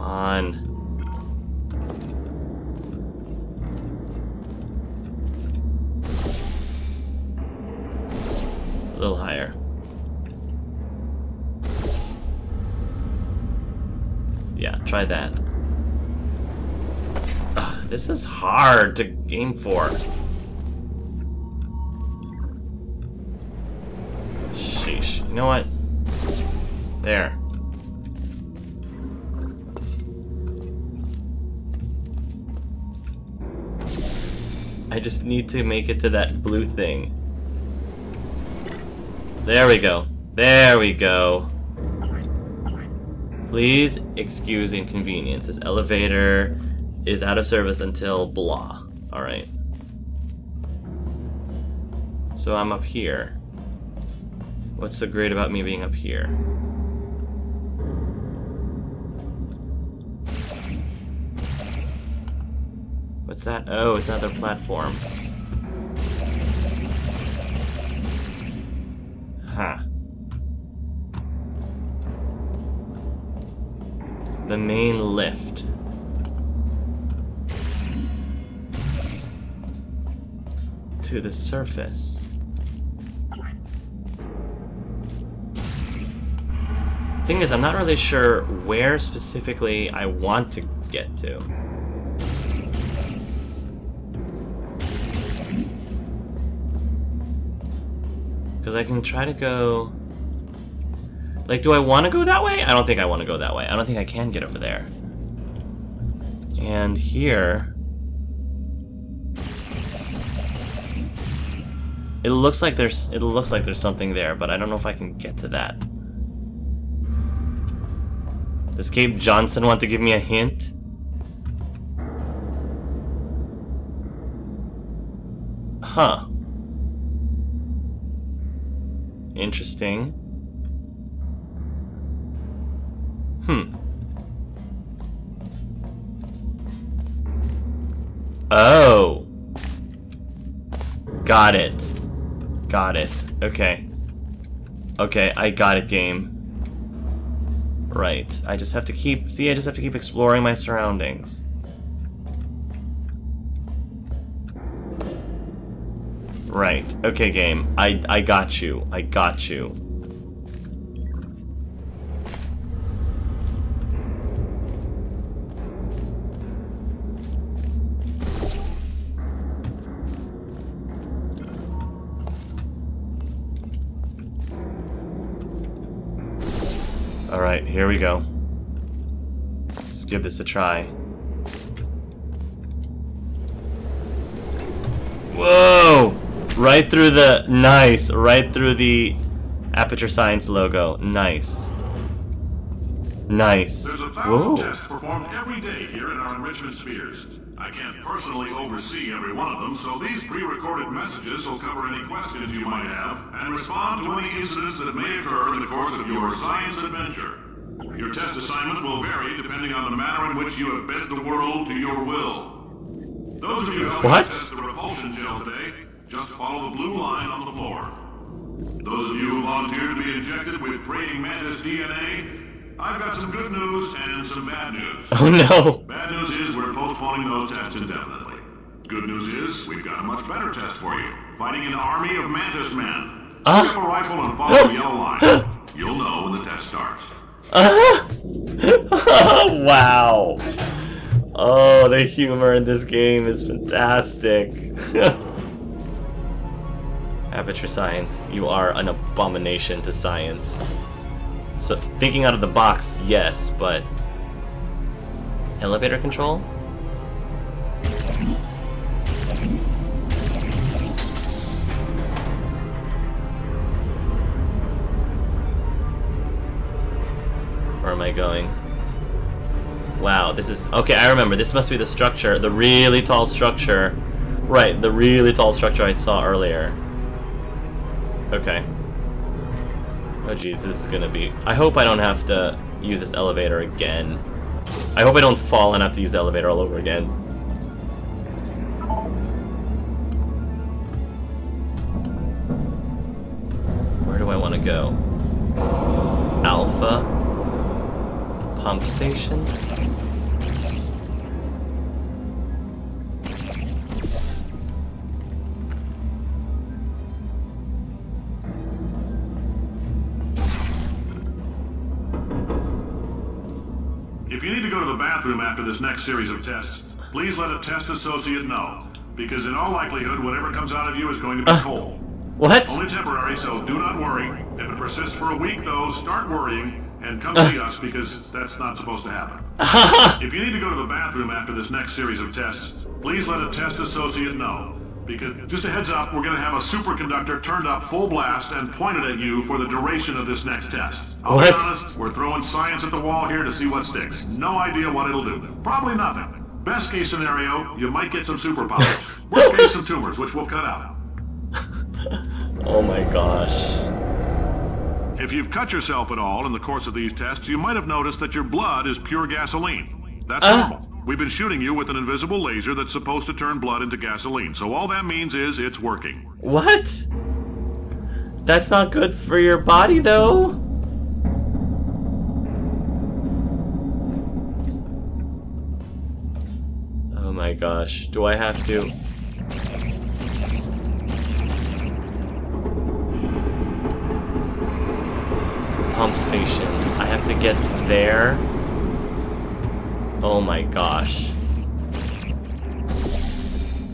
on. A little higher. Yeah, try that. Ugh, this is hard to aim for. Sheesh. You know what? There. I just need to make it to that blue thing. There we go. There we go. Please excuse inconvenience. This elevator is out of service until blah. Alright. So I'm up here. What's so great about me being up here? What's that? Oh, it's another platform. Huh. The main lift. To the surface. Thing is, I'm not really sure where specifically I want to get to. Because I can try to go... Like, do I want to go that way? I don't think I want to go that way. I don't think I can get over there. And here... It looks like there's it looks like there's something there, but I don't know if I can get to that. Does Cave Johnson want to give me a hint? Huh. Interesting. Hmm. Oh. Got it. Got it. Okay. Okay, I got it, game. Right. I just have to keep... See, I just have to keep exploring my surroundings. Right. Okay, game. I, I got you. I got you. Alright, here we go. Let's give this a try. Right through the... Nice. Right through the Aperture Science logo. Nice. Nice. There's a thousand tests performed every day here in our enrichment spheres. I can't personally oversee every one of them, so these pre-recorded messages will cover any questions you might have and respond to any incidents that may occur in the course of your science adventure. Your test assignment will vary depending on the manner in which you have bent the world to your will. Those of you helping What? the repulsion gel today, just follow the blue line on the floor. Those of you who volunteered to be injected with praying mantis DNA, I've got some good news and some bad news. Oh no. Bad news is we're postponing those tests indefinitely. Good news is we've got a much better test for you. Fighting an army of mantis men. Ah. Pick up a rifle and follow the yellow line. You'll know when the test starts. wow. Oh, the humor in this game is fantastic. Aperture Science, you are an abomination to science. So, thinking out of the box, yes, but... Elevator control? Where am I going? Wow, this is... Okay, I remember. This must be the structure. The really tall structure. Right, the really tall structure I saw earlier. Okay. Oh jeez, this is gonna be... I hope I don't have to use this elevator again. I hope I don't fall and have to use the elevator all over again. Where do I want to go? Alpha? pump station? To go to the bathroom after this next series of tests, please let a test associate know. Because in all likelihood, whatever comes out of you is going to be Uh. cold. What? Only temporary, so do not worry. If it persists for a week, though, start worrying and come see us because that's not supposed to happen. If you need to go to the bathroom after this next series of tests, please let a test associate know. Because, just a heads up, we're going to have a superconductor turned up full blast and pointed at you for the duration of this next test. I'll What? be honest, we're throwing science at the wall here to see what sticks. No idea what it'll do. Probably nothing. Best case scenario, you might get some superpowers. Worst case, some tumors, which we'll cut out. oh my gosh. If you've cut yourself at all in the course of these tests, you might have noticed that your blood is pure gasoline. That's Uh. normal. We've been shooting you with an invisible laser that's supposed to turn blood into gasoline, so all that means is it's working. What? That's not good for your body, though. Oh my gosh. Do I have to? Pump station. I have to get there? Oh my gosh.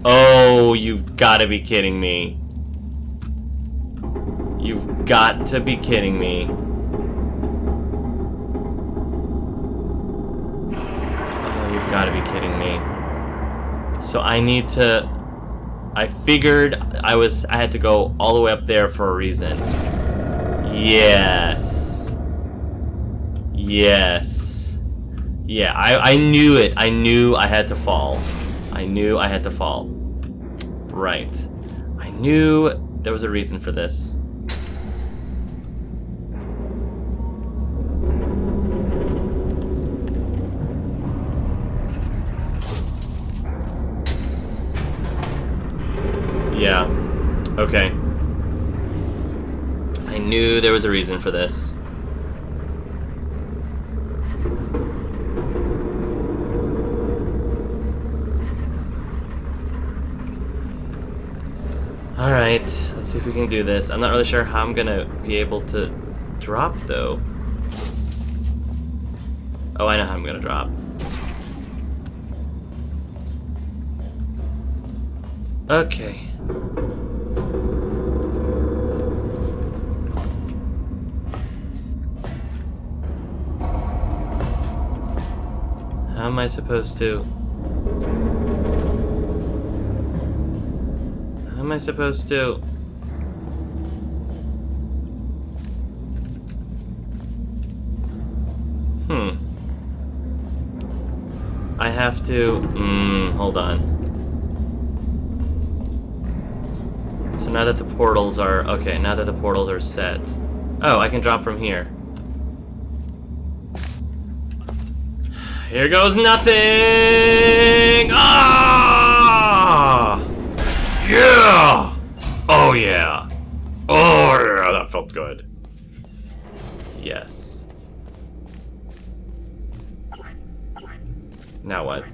Oh, you've got to be kidding me. You've got to be kidding me. Oh, you've got to be kidding me. So I need to... I figured I was... I had to go all the way up there for a reason. Yes. Yes. Yeah, I, I knew it. I knew I had to fall. I knew I had to fall. Right. I knew there was a reason for this. Yeah. Okay. I knew there was a reason for this. Alright, let's see if we can do this. I'm not really sure how I'm gonna be able to drop, though. Oh, I know how I'm gonna drop. Okay. How am I supposed to... am I supposed to... Hmm. I have to... Hmm, hold on. So now that the portals are... Okay, now that the portals are set... Oh, I can drop from here. Here goes nothing! Ah! Yeah! Oh yeah! Oh yeah, that felt good. Yes. Now what?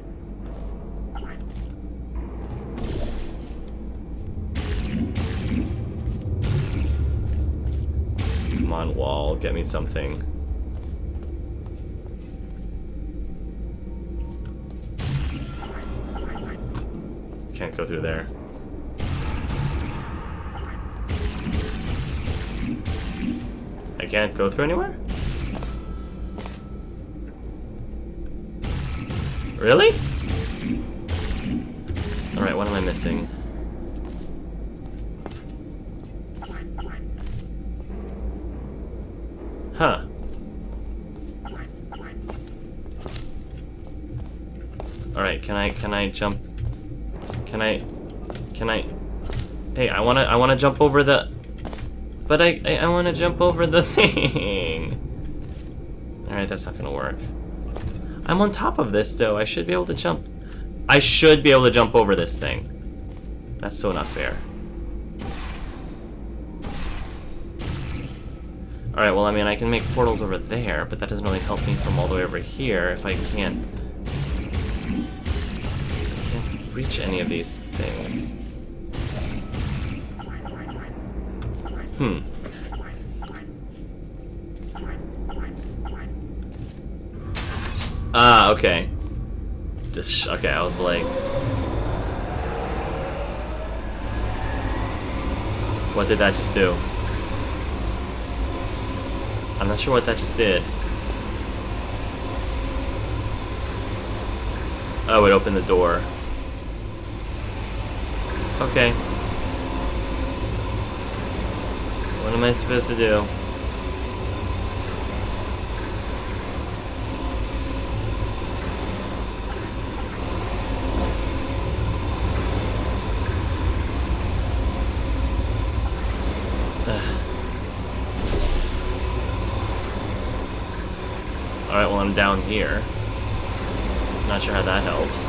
Come on, wall, get me something. Can't go through there. I can't go through anywhere? Really? Alright, what am I missing? Huh. Alright, can I can I jump can I can I Hey, I wanna I wanna jump over the But I I, I wanna jump over the thing. Alright, that's not gonna work. I'm on top of this though, I should be able to jump I should be able to jump over this thing. That's so not fair. Alright, well, I mean, I can make portals over there, but that doesn't really help me from all the way over here if I can't... can't reach any of these things. Hmm. Ah, okay. Just, okay, I was like... What did that just do? I'm not sure what that just did. Oh, it opened the door. Okay. What am I supposed to do? Alright, well I'm down here. Not sure how that helps.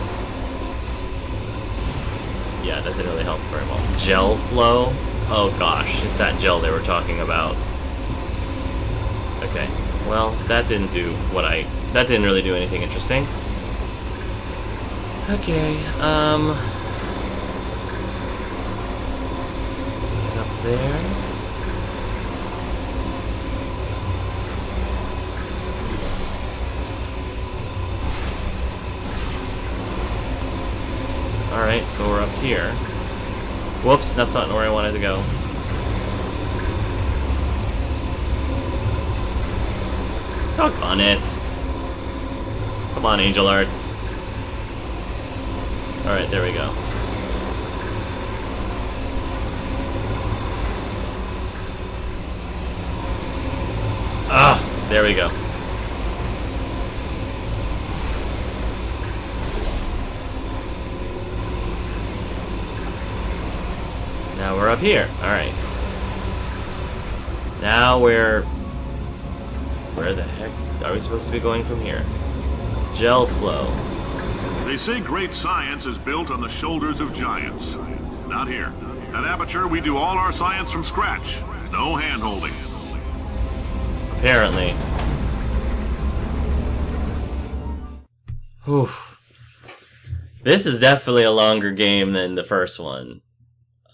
Yeah, that didn't really help very well. Gel flow? Oh gosh, it's that gel they were talking about. Okay, well, that didn't do what I... That didn't really do anything interesting. Okay, um... Get up there. Alright, so we're up here. Whoops, that's not where I wanted to go. Fuck on it. Come on, Angel Arts. Alright, there we go. Ah, there we go. Now we're up here. Alright. Now we're... Where the heck are we supposed to be going from here? Gel flow. They say great science is built on the shoulders of giants. Not here. At Aperture, we do all our science from scratch. No hand-holding. Apparently. Whew. This is definitely a longer game than the first one.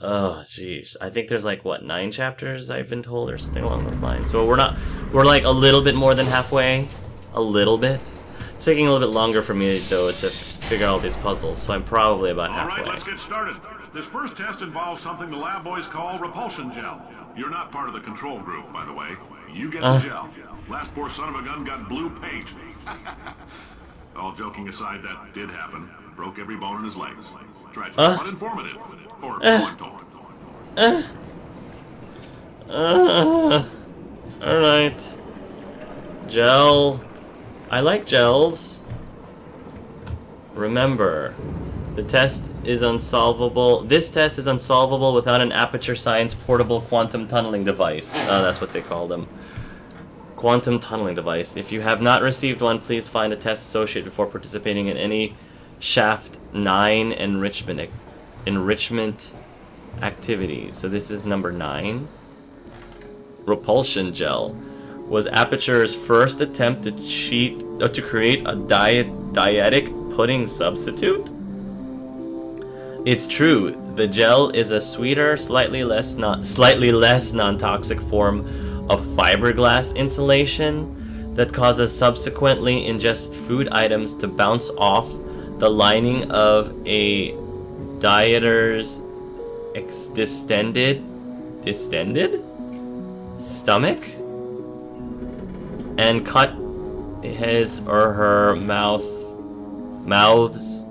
Oh, jeez. I think there's like what nine chapters I've been told, or something along those lines. So we're not, we're like a little bit more than halfway, a little bit. It's taking a little bit longer for me though to figure out all these puzzles, so I'm probably about halfway. All right, let's get started. This first test involves something the lab boys call repulsion gel. You're not part of the control group, by the way. You get the Uh. gel. Last poor son of a gun got blue paint. All joking aside, that did happen. Broke every bone in his legs. Tragic, Uh. but informative. Or Uh. Uh, uh, Alright. Gel. I like gels. Remember, the test is unsolvable. This test is unsolvable without an Aperture Science portable quantum tunneling device. Oh, that's what they call them. Quantum tunneling device. If you have not received one, please find a test associate before participating in any Shaft 9 enrichment enrichment activities. So this is number 9. Repulsion gel was Aperture's first attempt to cheat uh, to create a diet dietic pudding substitute. It's true. The gel is a sweeter, slightly less non slightly less non-toxic form of fiberglass insulation that causes subsequently ingested food items to bounce off the lining of a dieter's ex- distended distended stomach and cut his or her mouth mouths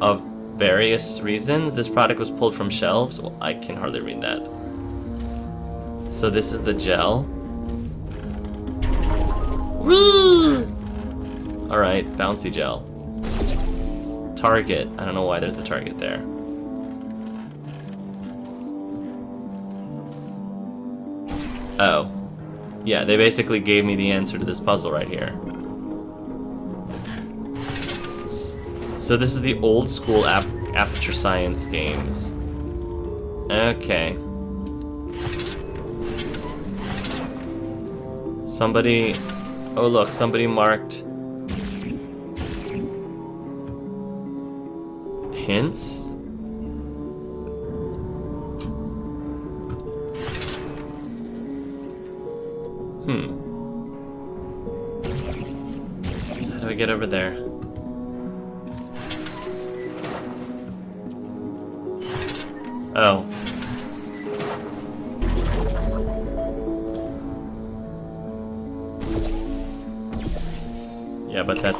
of various reasons. This product was pulled from shelves. Well, I can hardly read that. So this is the gel. All right, bouncy gel. Target. I don't know why there's a target there. Oh. Yeah, they basically gave me the answer to this puzzle right here. So this is the old school ap Aperture Science games. Okay. Somebody... Oh look, somebody marked... Hints? Hmm. How do I get over there? Oh. Yeah, but that...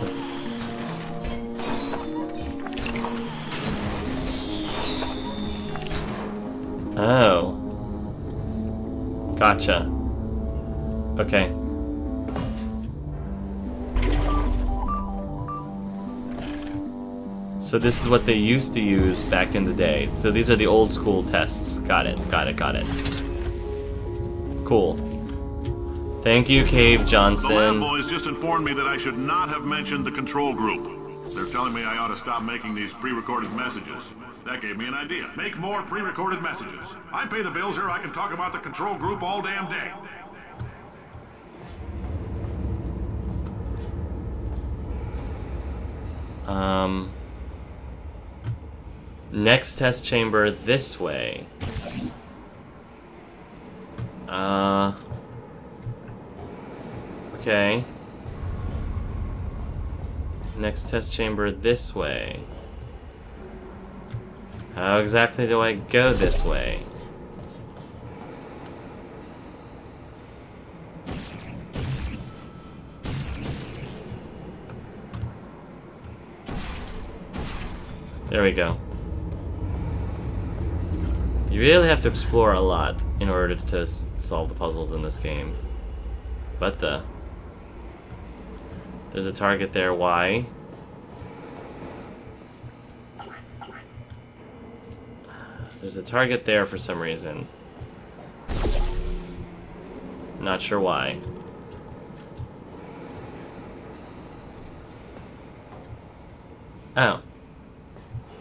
Oh. Gotcha. Okay. So this is what they used to use back in the day. So these are the old school tests. Got it, got it, got it. Cool. Thank you, Cave Johnson. The lab boys just informed me that I should not have mentioned the control group. They're telling me I ought to stop making these pre-recorded messages. That gave me an idea. Make more pre-recorded messages. I pay the bills here, I can talk about the control group all damn day. Um, next test chamber this way. Uh, okay. Next test chamber this way. How exactly do I go this way? There we go. You really have to explore a lot in order to solve the puzzles in this game. But the... There's a target there, why? There's a target there for some reason. Not sure why. Oh.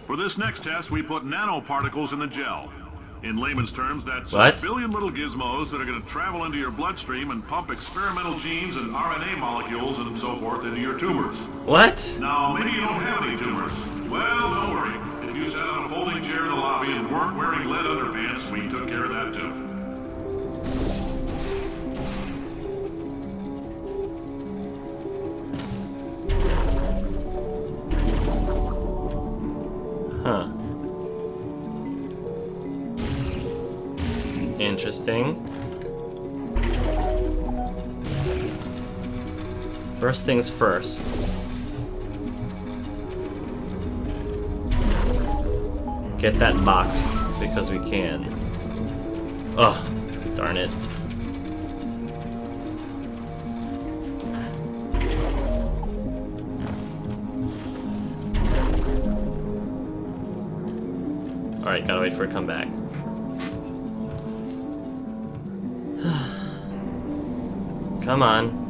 For this next test, we put nanoparticles in the gel. In layman's terms, that's What? a billion little gizmos that are going to travel into your bloodstream and pump experimental genes and RNA molecules and so forth into your tumors. What? Now, maybe you don't have any tumors. Well, don't worry. If you sat on a folding chair in the lobby and weren't wearing lead underpants, Interesting. First things first. Get that box, because we can. Ugh, darn it. Alright, gotta wait for it to come back. Come on.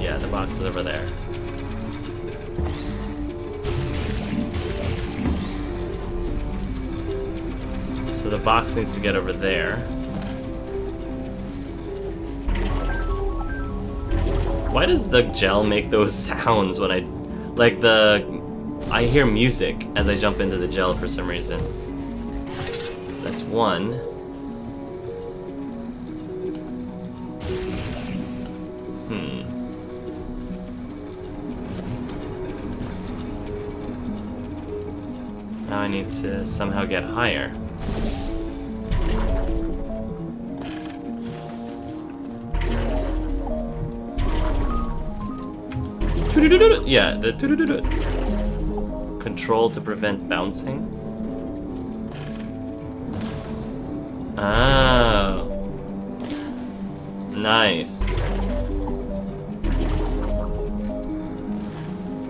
Yeah, the box is over there. So the box needs to get over there. Why does the gel make those sounds when I... Like the... I hear music as I jump into the gel for some reason. That's one. Hmm. Now I need to somehow get higher. Yeah, the. Control to prevent bouncing. Oh. Nice.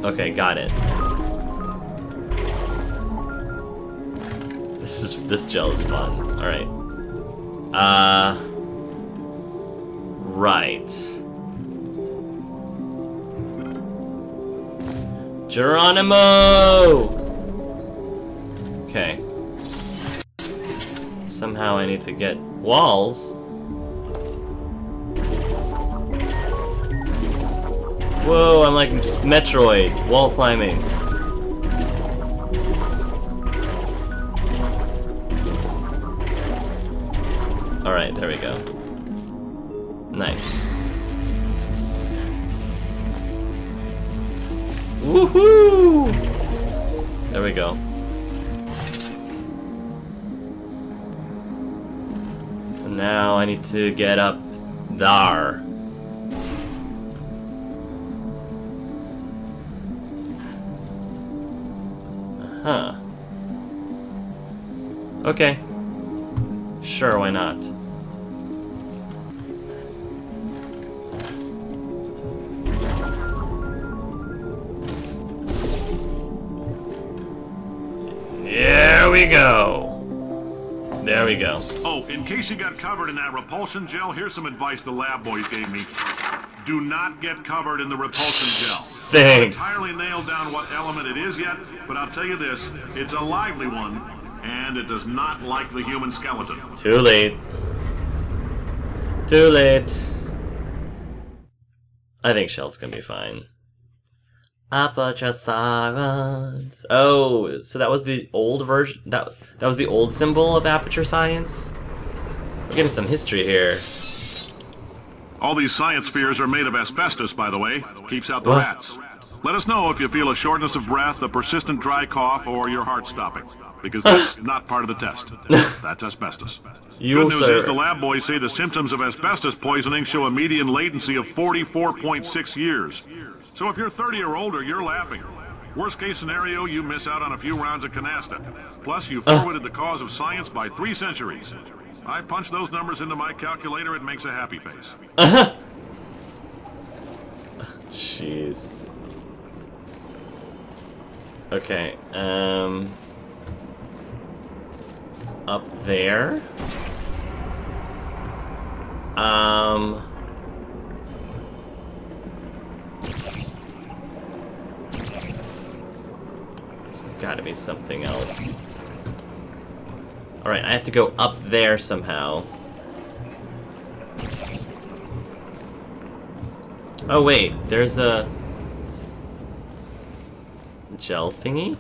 Okay, got it. This is this gel is fun. All right. Uh. Right. Geronimo! Okay. Somehow I need to get walls. Whoa, I'm like Metroid, wall climbing. To get up there. Huh. Okay. Sure, why not? There we go. There we go. Oh, in case you got covered in that repulsion gel, here's some advice the lab boys gave me. Do not get covered in the repulsion gel. Thanks. entirely nailed down what element it is yet, but I'll tell you this, it's a lively one, and it does not like the human skeleton. Too late. Too late. I think Chell's gonna be fine. Aperture science. Oh, so that was the old version. That that was the old symbol of aperture science. We're getting some history here. All these science spheres are made of asbestos, by the way. Keeps out the What? rats. Let us know if you feel a shortness of breath, a persistent dry cough, or your heart stopping. Because that's not part of the test. That's asbestos. You, Good news sir. is the lab boys say the symptoms of asbestos poisoning show a median latency of 44.6 years. So if you're 30 or older, you're laughing. Worst case scenario, you miss out on a few rounds of canasta. Plus, you forwarded the cause of science by three centuries. I punch those numbers into my calculator, it makes a happy face. Jeez. Okay, um... Up there? Um... There's gotta be something else. Alright, I have to go up there somehow. Oh wait, there's a gel thingy?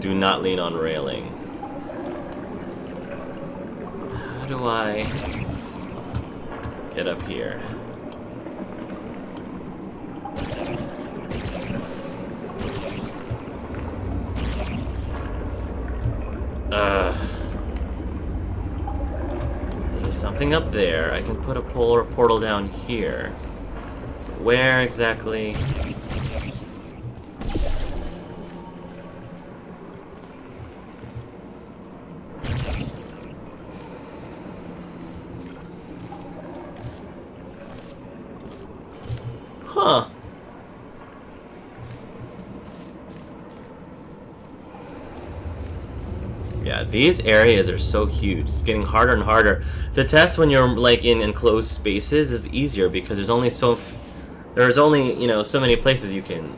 Do not lean on railing. How do I get up here? Ugh. There's something up there. I can put a polar portal down here. Where exactly? Huh. Yeah, these areas are so huge. It's getting harder and harder. The test when you're like in enclosed spaces is easier because there's only so there's only you know so many places you can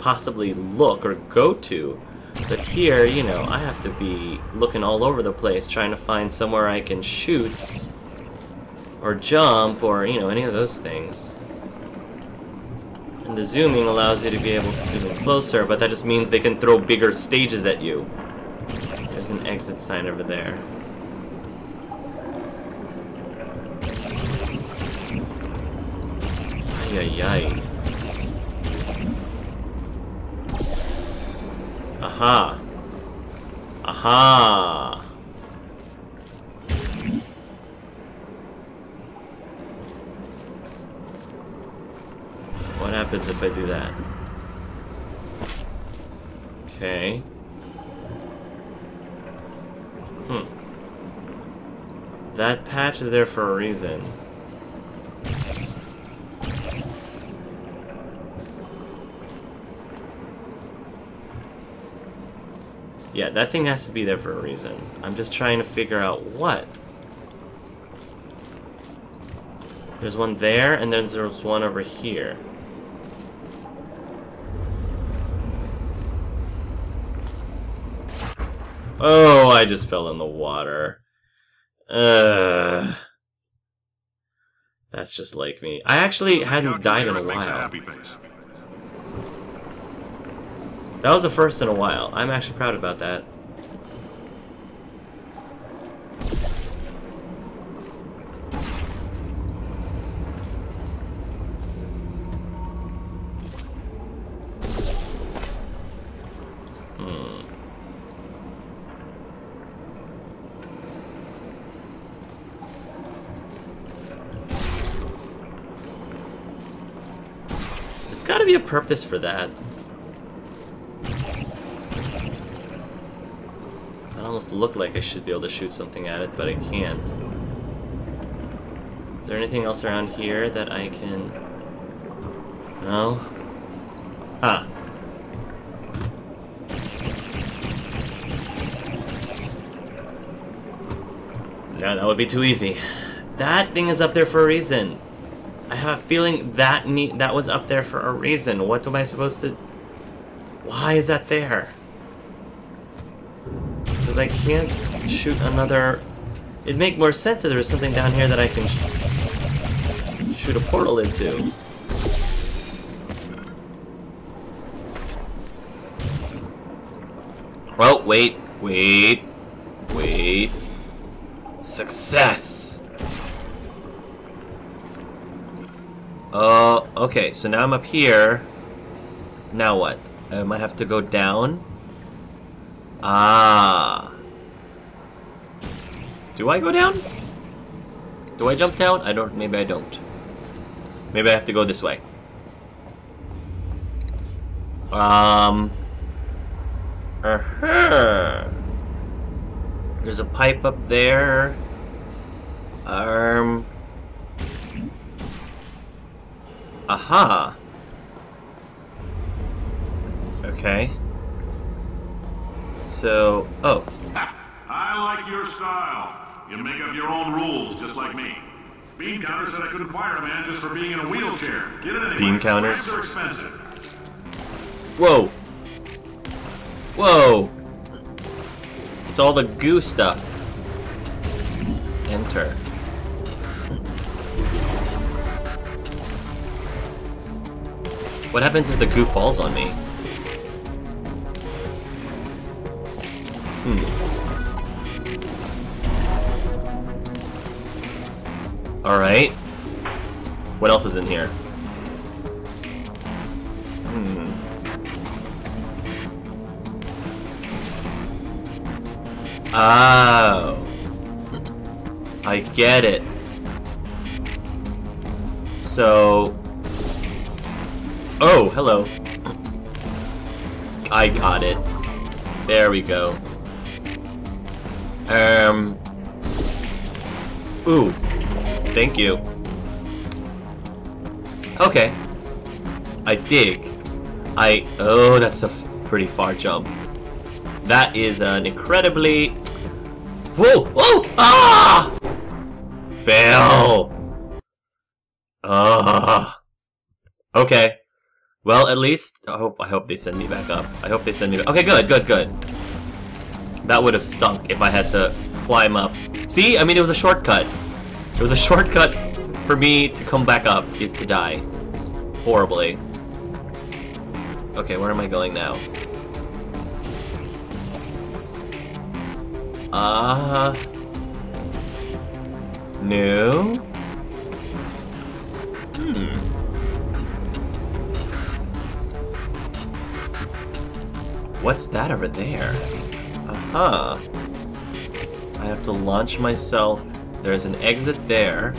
possibly look or go to. But here, you know, I have to be looking all over the place trying to find somewhere I can shoot or jump or you know any of those things. And the zooming allows you to be able to zoom in closer, but that just means they can throw bigger stages at you. There's an exit sign over there. Ay, ay. Aha. Aha. What happens if I do that? Okay. Hmm. That patch is there for a reason. Yeah, that thing has to be there for a reason. I'm just trying to figure out what. There's one there, and then there's one over here. Oh, I just fell in the water. Uh, that's just like me. I actually hadn't died in a while. That was the first in a while. I'm actually proud about that. Purpose for that. I almost look like I should be able to shoot something at it, but I can't. Is there anything else around here that I can... No? Huh. No, that would be too easy. That thing is up there for a reason. I have a feeling that that was up there for a reason. What am I supposed to... Why is that there? Because I can't shoot another... It'd make more sense if there was something down here that I can sh shoot a portal into. Oh, wait, wait, wait. Success! Uh, okay, so now I'm up here. Now what? I might have to go down. Ah. Do I go down? Do I jump down? I don't, maybe I don't. Maybe I have to go this way. Um. Uh-huh. There's a pipe up there. Um. Aha. Okay. So, oh, I like your style. You make up your own rules, just like me. Bean counter said I couldn't fire a man just for being in a wheelchair. Get it anyway. Bean counters? Flags are expensive. whoa, whoa. It's all the goo stuff. Enter. What happens if the goo falls on me? Hmm. Alright. What else is in here? Hmm. Oh. I get it. So... Oh, hello. I got it. There we go. Um... Ooh. Thank you. Okay. I dig. I... Oh, that's a pretty far jump. That is an incredibly... Whoa! Whoa! Ah! Fail! Ah. Okay. Well, at least I hope I hope they send me back up. I hope they send me back. Okay, good, good, good. That would have stunk if I had to climb up. See, I mean, it was a shortcut. It was a shortcut for me to come back up is to die horribly. Okay, where am I going now? Uh no. Hmm. What's that over there? Aha. I have to launch myself. There's an exit there.